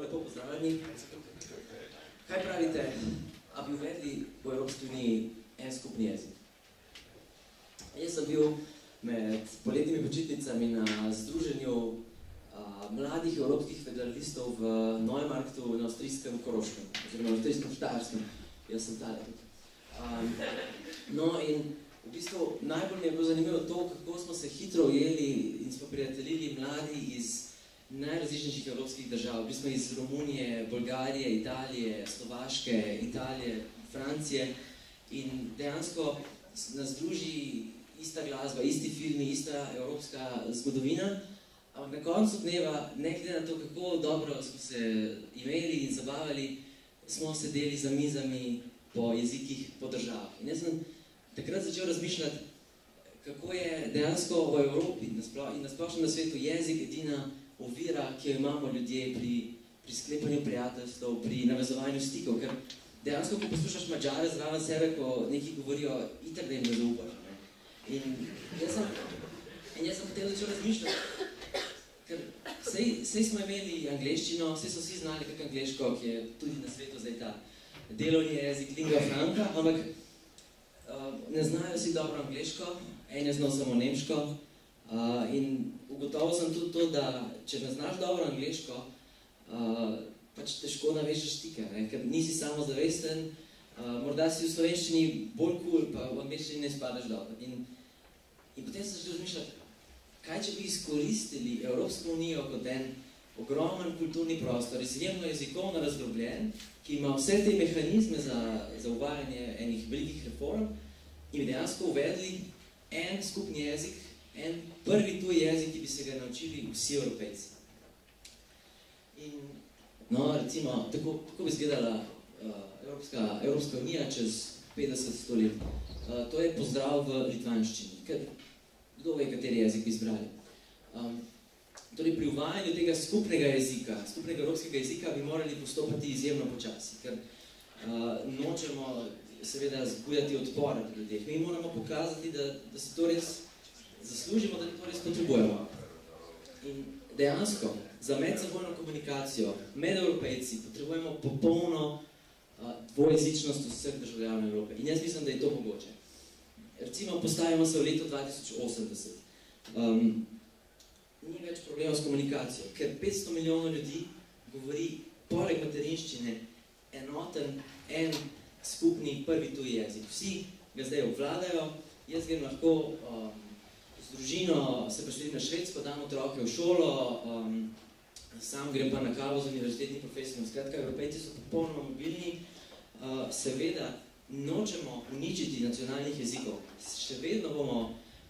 lepo pozdravljeni. Kaj pravite, a bi uvedli v Evropski uniji en skupni jezik? Jaz sem bil med poletnimi počitnicami na združenju mladih evropskih federalistov v Neumarktu na avstrijskem Koroškem, oziroma na avstrijskem Štajerskem. Jaz sem tale. Um, no in v bistvu najbolj mi je bilo zanimivo to, kako smo se hitro ujeli in smo prijateljili mladi iz najrazličnejših evropskih držav. Bili smo iz Romunije, Bolgarije, Italije, Slovaške, Italije, Francije in dejansko nas druži ista glasba, isti filmi, ista evropska zgodovina, ampak na koncu dneva, ne glede na to, kako dobro smo se imeli in zabavali, smo sedeli za mizami po jezikih, po državah. In jaz sem takrat začel razmišljati, kako je dejansko v Evropi in nasplošno na svetu jezik edina ovira, ki jo imamo ljudje pri, pri sklepanju prijateljstv, pri navezovanju stikov, ker dejansko, ko poslušaš mađare zraven sebe, ko neki govorijo, itak da jim ne zaupaš. Ne? In jaz sem, in jaz sem potem začel razmišljati, ker sej, sej smo imeli angleščino, sej so vsi znali kak angleško, ki je tudi na svetu zdaj ta delovni jezik, lingua franca, ampak uh, ne znajo si dobro angleško, en je znal samo nemško, uh, in ugotovil sem tudi to, da če ne znaš dobro angleško, uh, pač težko navežeš stike, ne? ker nisi samo zavesten, uh, morda si v slovenščini bolj cool, pa v angleščini ne spadaš dobro. In, in potem sem začel razmišljati, kaj če bi izkoristili Evropsko unijo kot en ogromen kulturni prostor, izjemno jezikovno razdrobljen, ki ima vse te mehanizme za, za uvajanje enih velikih reform in dejansko uvedli en skupni jezik, en prvi tuj jezik, ki bi se ga naučili vsi evropejci. In, no, recimo, tako, tako bi izgledala uh, Evropska, Evropska unija čez 50-100 let. Uh, to je pozdrav v litvanščini. Ker, kdo ve, kateri jezik bi izbrali? Um, torej, pri uvajanju tega skupnega jezika, skupnega evropskega jezika, bi morali postopati izjemno počasi, ker uh, nočemo seveda zbujati odpore pri ljudeh. Mi moramo pokazati, da, da se to res zaslužimo, da to res potrebujemo. In dejansko, za medsebojno komunikacijo med evropejci potrebujemo popolno uh, dvojezičnost vseh državljanov Evrope. In jaz mislim, da je to mogoče. Recimo, postavimo se v leto 2080. Um, ni več problemov s komunikacijo, ker 500 milijonov ljudi govori poleg materinščine enoten, en skupni prvi tuji jezik. Vsi ga zdaj obvladajo, jaz grem lahko um, z družino, se prišli na Švedsko, dam otroke v šolo, um, sam grem pa na kavo z univerzitetnim profesorom. Skratka, evropejci so popolnoma mobilni, uh, seveda nočemo uničiti nacionalnih jezikov. Še vedno bomo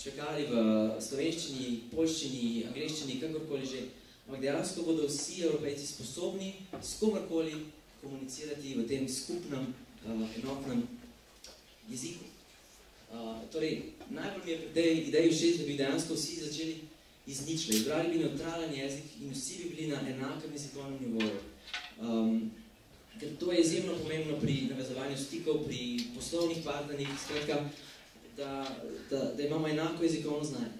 čakali v slovenščini, polščini, angleščini, kakorkoli že, ampak dejansko bodo vsi evropejci sposobni s komarkoli komunicirati v tem skupnem, uh, enotnem jeziku. Torej, najbolj mi je pri tej ideji všeč, da bi dejansko vsi začeli izničili. Izbrali bi neutralen jezik in vsi bi bili na enakem jezikovnem nivoju. Um, ker to je izjemno pomembno pri navezovanju stikov, pri poslovnih partnerjih, skratka, da, da, da imamo enako jezikovno znanje.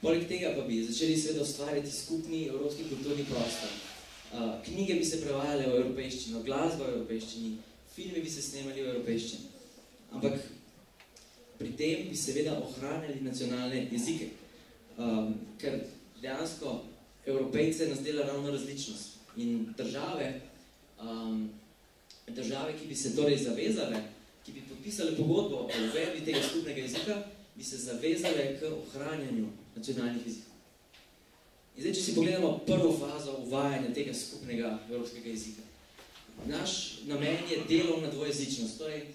Poleg tega pa bi začeli seveda ustvarjati skupni evropski kulturni prostor. Uh, knjige bi se prevajale v evropejščino, glasba v evropejščini, filmi bi se snemali v evropejščini. Ampak pri tem bi seveda ohranjali nacionalne jezike. Um, ker dejansko evropejce nas dela ravno različnost. In države, um, države, ki bi se torej zavezale ki bi podpisali pogodbo o uvedbi tega skupnega jezika, bi se zavezale k ohranjanju nacionalnih jezikov. In zdaj, če si pogledamo prvo fazo uvajanja tega skupnega evropskega jezika. Naš namen je delovna dvojezičnost. Torej,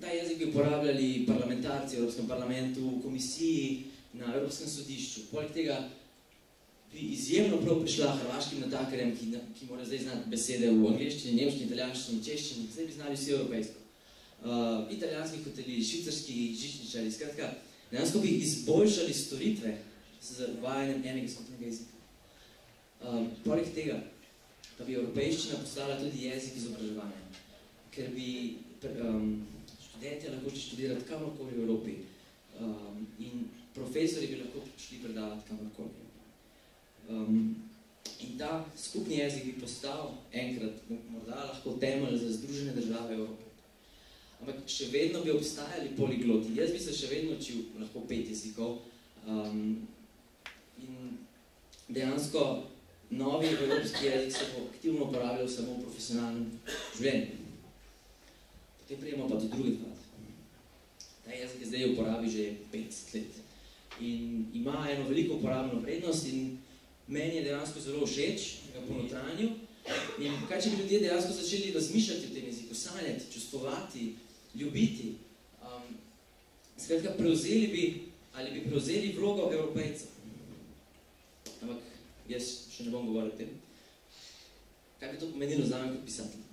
ta jezik bi uporabljali parlamentarci v Evropskem parlamentu, v komisiji, na Evropskem sodišču. Poleg tega bi izjemno prav prišla hrvaškim natakarjem, ki, ki mora zdaj znati besede v angliščini, nemščini, italijanščini, češčini, zdaj bi znali vsi evropejsko uh, italijanski hoteli, švicarski žičničari, skratka, dejansko bi izboljšali storitve z uvajanjem enega skupnega jezika. Um, poleg tega pa bi evropejščina postala tudi jezik izobraževanja, ker bi um, študentje lahko študirati kamorkoli v Evropi um, in profesori bi lahko šli predavati kamorkoli. Um, In ta skupni jezik bi postal enkrat morda lahko temelj za združene države Evrope. Ampak še vedno bi obstajali poligloti. Jaz bi se še vedno učil lahko pet jezikov. Um, in dejansko novi evropski jezik se bo aktivno uporabljal samo v profesionalnem življenju. Potem prijemo pa do druge faze. Ta jezik je zdaj uporabi že 50 let. In ima eno veliko uporabno vrednost in meni je dejansko zelo všeč, ga po notranju. In kaj, če bi ljudje dejansko začeli razmišljati o tem jeziku, sanjati, čustovati, ljubiti, um, skratka, prevzeli bi, ali bi prevzeli vlogo evropejcev. Ampak jaz še ne bom govoril o tem. Kaj bi to pomenilo za kot pisatelj?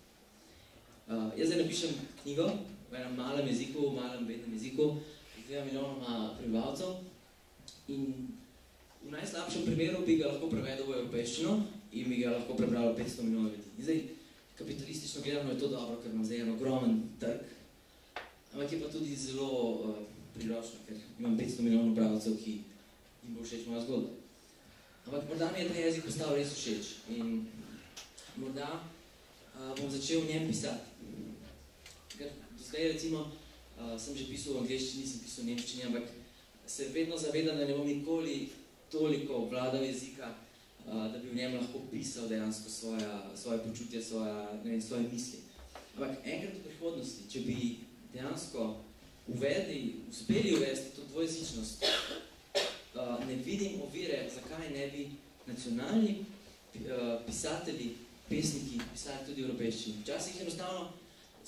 Uh, jaz zdaj napišem knjigo v enem malem jeziku, v malem bednem jeziku, z dvema milijonoma prebivalcev in V najslabšem primeru bi ga lahko prevedel v evropeščino in bi ga lahko prebralo 500 milijonov ljudi. In zdaj, kapitalistično gledano je to dobro, ker imam zdaj en ogromen trg, ampak je pa tudi zelo uh, priročno, ker imam 500 milijonov pravcev, ki jim bo všeč moja zgodba. Ampak morda mi je ta jezik postal res všeč in morda uh, bom začel v njem pisati. Zdaj recimo uh, sem že pisal v angliščini, nisem pisal v nemščini, ampak se vedno zavedam, da ne bom nikoli toliko obvladal jezika, da bi v njem lahko pisal dejansko svoja, svoje počutje, svoja, ne vem, svoje misli. Ampak enkrat v prihodnosti, če bi dejansko uvedli, uspeli uvesti to dvojezičnost, ne vidim ovire, zakaj ne bi nacionalni pisatelji, pesniki pisali tudi v evropeščini. Včasih enostavno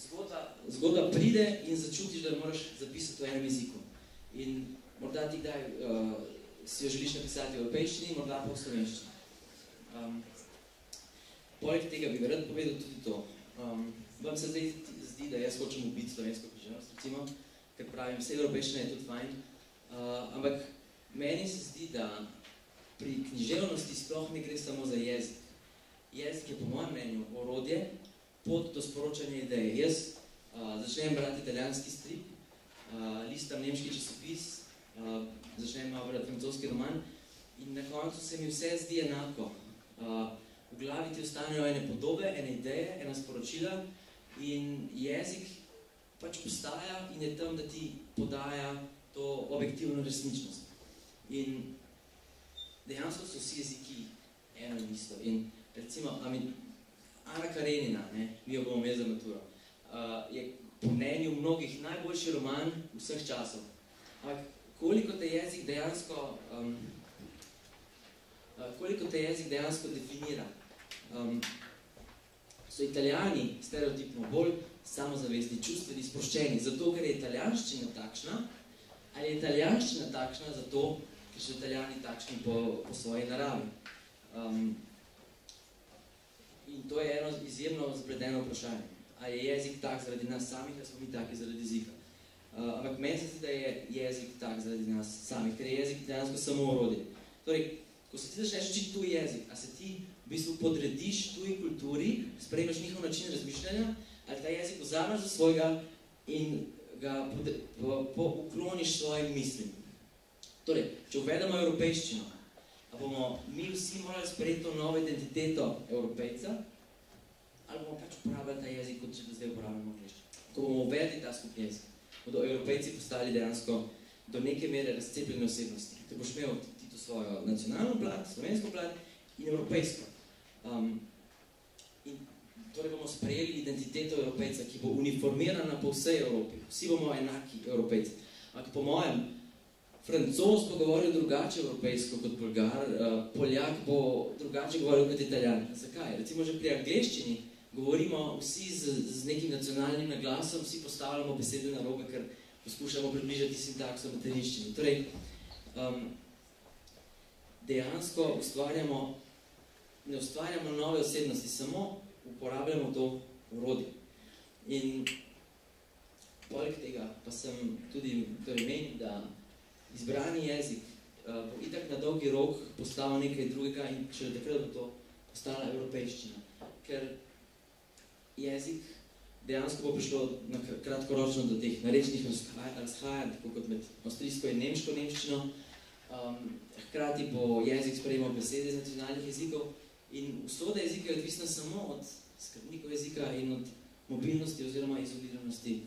zgodba, zgodba pride in začutiš, da moraš zapisati v enem jeziku. In morda ti kdaj uh, si jo želiš napisati v evropejščini, morda pa v slovenščini. Um, poleg tega bi rad povedal tudi to. Um, vam se zdaj zdi, da jaz hočem ubiti slovensko književnost, recimo, ker pravim, vse evropejščina je tudi fajn, uh, ampak meni se zdi, da pri književnosti sploh ne gre samo za jezik. Jezik je po mojem mnenju orodje pod do sporočanja ideje. Jaz uh, začnem brati italijanski strip, uh, listam nemški časopis, uh, začnem malo brati francoski roman in na koncu se mi vse zdi enako. Uh, v glavi ti ostanejo ene podobe, ene ideje, ena sporočila in jezik pač postaja in je tam, da ti podaja to objektivno resničnost. In dejansko so vsi jeziki eno in isto. In recimo, amin, Ana Karenina, ne, mi jo bomo za maturo, uh, je po mnenju mnogih najboljši roman vseh časov. Ampak koliko te jezik dejansko, um, uh, koliko te jezik dejansko definira. Um, so italijani stereotipno bolj samozavestni, čustveni, sproščeni, zato ker je italijanščina takšna, ali je italijanščina takšna zato, ker so italijani takšni po, po svoji naravi. Um, in to je eno izjemno zapredeno vprašanje. A je jezik tak zaradi nas samih, ali smo mi taki zaradi jezika? Uh, ampak meni se zdi, da je jezik tak zaradi nas samih, ker je jezik dejansko samo orodje. Torej, ko se ti začneš učiti tuj jezik, a se ti v bistvu podrediš tuji kulturi, sprejmeš njihov način razmišljanja, ali ta jezik vzameš za svojega in ga pod, po, po, ukloniš svojim mislim. Torej, če uvedemo evropejščino, bomo mi vsi morali sprejeti to novo identiteto evropejca, ali bomo pač uporabljali ta jezik, kot če da zdaj uporabljamo angliščino. Ko bomo uvedli ta skupni jezik bodo evropejci postali dejansko do neke mere razcepljene osebnosti. Te boš imel ti to svojo nacionalno plat, slovensko plat in evropejsko. Um, in torej bomo sprejeli identiteto evropejca, ki bo uniformirana po vsej Evropi. Vsi bomo enaki evropejci. Ampak po mojem, francos bo govoril drugače evropejsko kot bolgar, uh, poljak bo drugače govoril kot italijan. Zakaj? Recimo že pri angleščini govorimo vsi z, z nekim nacionalnim naglasom, vsi postavljamo besede na robe, ker poskušamo približati sintakso materinščini. Torej, um, dejansko ustvarjamo, ne ustvarjamo nove osebnosti, samo uporabljamo to urodje. In poleg tega pa sem tudi torej meni, da izbrani jezik uh, bo itak na dolgi rok postal nekaj drugega in če takrat bo to postala evropejščina. Ker jezik dejansko bo prišlo na kratkoročno do teh narečnih razhajanj, tako kot med avstrijsko in nemško nemščino. Um, hkrati bo jezik sprejemal besede iz nacionalnih jezikov In usoda jezika je odvisna samo od skrbnikov jezika in od mobilnosti oziroma izoliranosti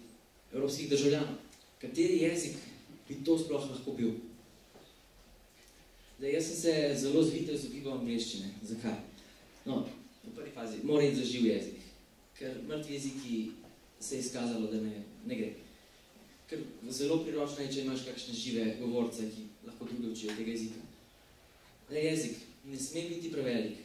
evropskih državljanov. Kateri jezik bi to sploh lahko bil? Zdaj, jaz sem se zelo zvitev izogibal angliščine. Zakaj? No, v prvi fazi, mora iti za živ jezik, ker mrtvi jeziki se je izkazalo, da ne, ne gre. Ker zelo priročno je, če imaš kakšne žive govorce, ki lahko drugi učijo tega jezika. Le jezik ne sme biti prevelik,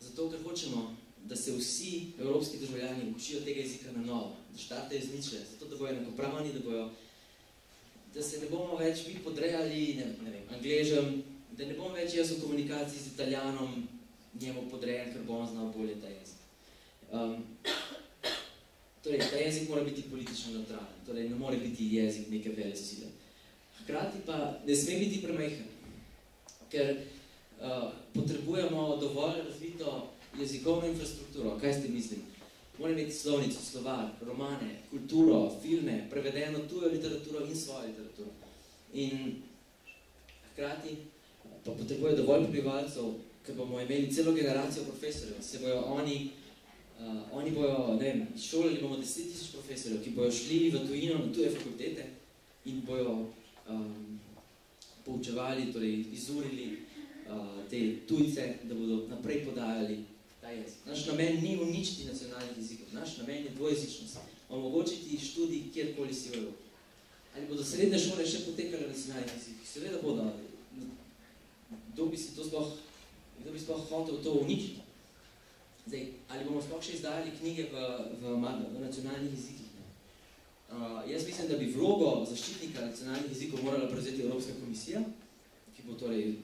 zato ker hočemo, da se vsi evropski državljani učijo tega jezika na novo, da štartajo z ničle, zato da bojo enakopravni, da bojo da se ne bomo več mi podrejali, ne, ne vem, angležem, da ne bom več jaz v komunikaciji z italijanom njemu podrejen, ker bom znal bolje ta jezik. Um, torej, ta jezik mora biti politično neutralen, torej ne more biti jezik neke vele sile. Hkrati pa ne sme biti premajhen, ker uh, potrebujemo dovolj razvito jezikovno infrastrukturo. Kaj ste mislili? Mora imeti slovnico, slovar, romane, kulturo, filme, prevedeno tujo literaturo in svojo literaturo. In hkrati pa potrebuje dovolj prebivalcev, ker bomo imeli celo generacijo profesorjev, se bojo oni, uh, oni bojo, ne vem, šolali bomo 10 tisoč profesorjev, ki bojo šli v tujino na tuje fakultete in bojo um, poučevali, torej izurili uh, te tujce, da bodo naprej podajali. Naš namen ni uničiti nacionalnih jezikov, naš namen je dvojezičnost, omogočiti študij kjerkoli si v Evropi. Ali bodo srednje šole še potekale nacionalnih jezikih? Seveda bodo, kdo bi si to sploh, kdo bi sploh hotel to uničiti? Zdaj, ali bomo sploh še izdajali knjige v, v, v nacionalnih jezikih? Uh, jaz mislim, da bi vlogo zaščitnika nacionalnih jezikov morala prevzeti Evropska komisija, ki bo torej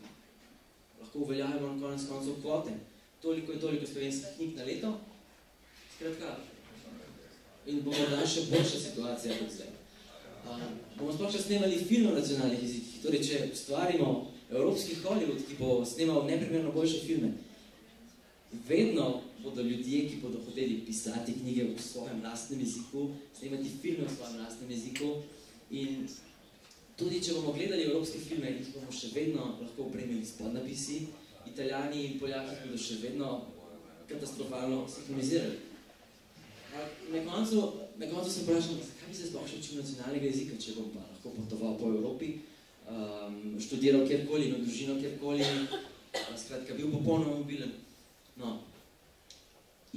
lahko uveljavimo na konec koncev kvote. Toliko je toliko slovenskih knjig na leto. Skratka, in bo morda še boljša situacija kot zdaj. Uh, bomo sploh še snemali film o nacionalnih jezikih. Torej, če ustvarimo evropski Hollywood, ki bo snemal neprimerno boljše filme. Vedno bodo ljudje, ki bodo hoteli pisati knjige v svojem lastnem jeziku, snemati filme v svojem lastnem jeziku in tudi, če bomo gledali evropske filme, jih bomo še vedno lahko upremili s podnapisi, italijani in poljaki bodo še vedno katastrofalno sinhronizirali. Na koncu, na koncu sem vprašal, zakaj bi se sploh še učil nacionalnega jezika, če bom pa lahko potoval po Evropi, um, študiral kjerkoli, imel družino kjerkoli, skratka, bil popolnoma mobilen. No,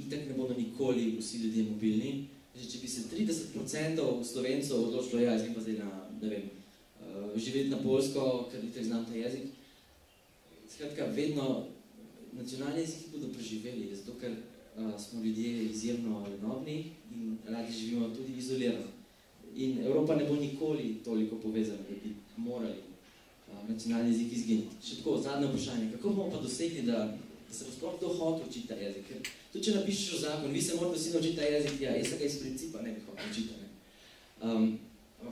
itak ne bodo nikoli vsi ljudje mobilni. Že, če bi se 30% slovencov odločilo, ja, jaz pa zdaj na, ne vem, uh, živeti na Polsko, ker itak znam ta jezik. Skratka, vedno nacionalni jeziki bodo preživeli, zato ker uh, smo ljudje izjemno lenobni in radi živimo tudi izolirano. In Evropa ne bo nikoli toliko povezana, da bi morali uh, nacionalni jezik izginiti. Še tako, zadnje vprašanje, kako bomo pa dosegli, da, da se bo sploh kdo hotel učiti ta jezik? Ker tudi če napišeš v zakon, vi se morate vsi naučiti ta jezik, ja, jaz ga iz principa ne bi hotel učiti. Ne? Um,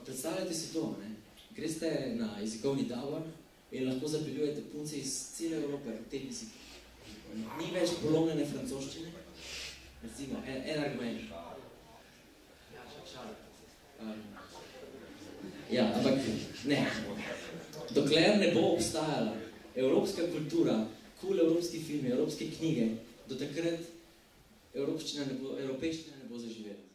predstavljajte si to, ne? greste na jezikovni davor in lahko zapeljujete punce iz cele Evrope v tem jeziku. Ni več polomljene francoščine, recimo, en, en argument. Um, ja, ampak ne. Dokler ne bo obstajala evropska kultura, cool evropski filmi, evropske knjige, do takrat evropščina ne bo, evropeščina ne bo zaživela.